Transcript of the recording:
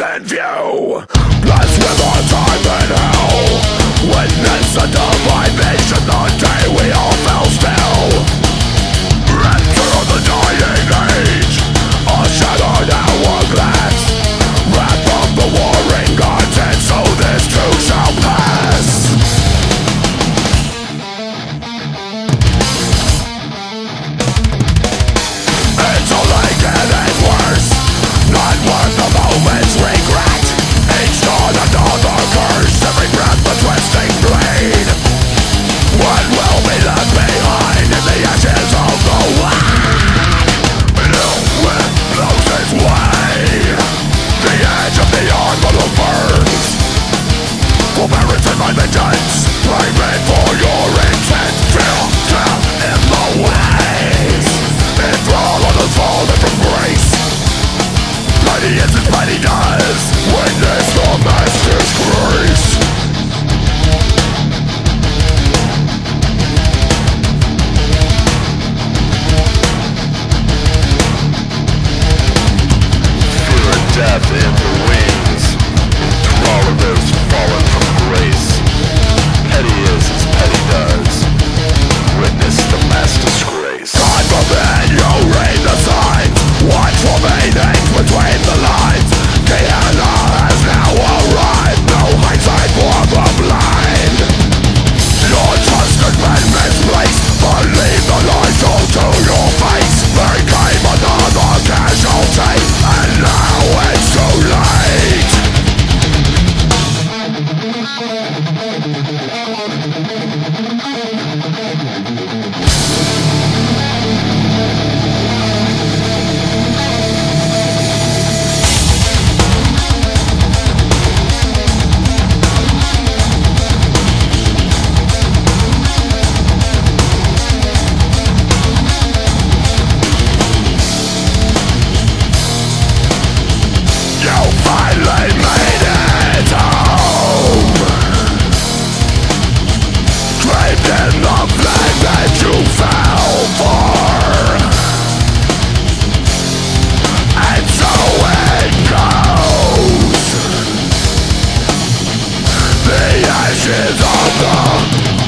in view Blessed with our time in hell. Witness the divine mission The day we all fell For parenting my vengeance Pray me for your end. Ashes of the